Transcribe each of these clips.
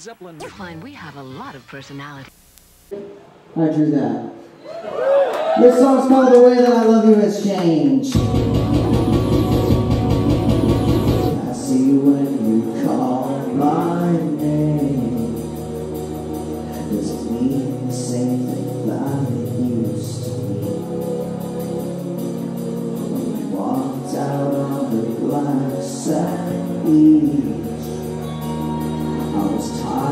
Zeppelin. You'll find we have a lot of personality. I drew that. This song's called The Way That I Love You Has Changed. I see when you call my name. Does it mean the same thing that it used to mean? When you walked out on the black satin beach, I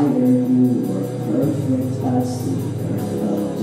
was tired, you were perfect as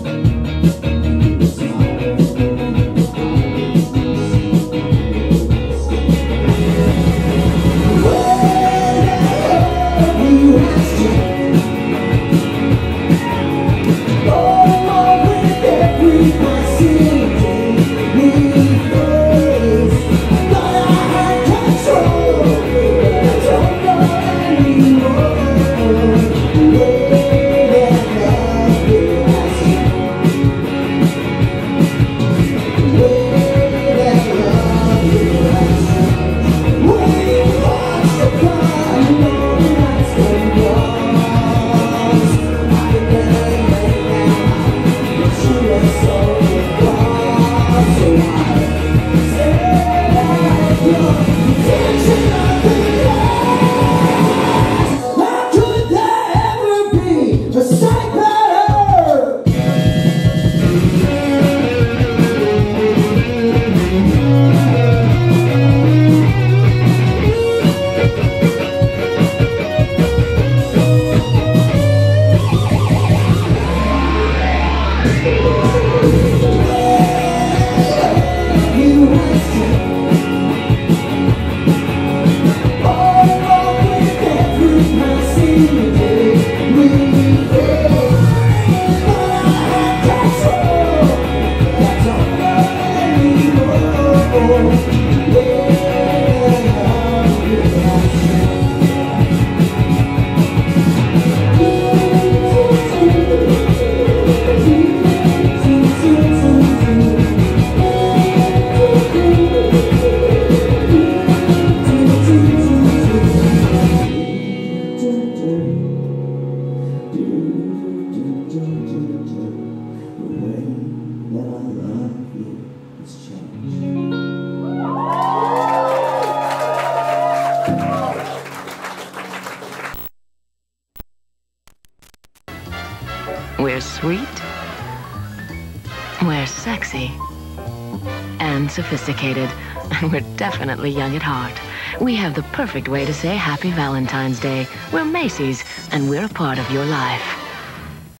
We're sweet. We're sexy. And sophisticated. And we're definitely young at heart. We have the perfect way to say Happy Valentine's Day. We're Macy's, and we're a part of your life.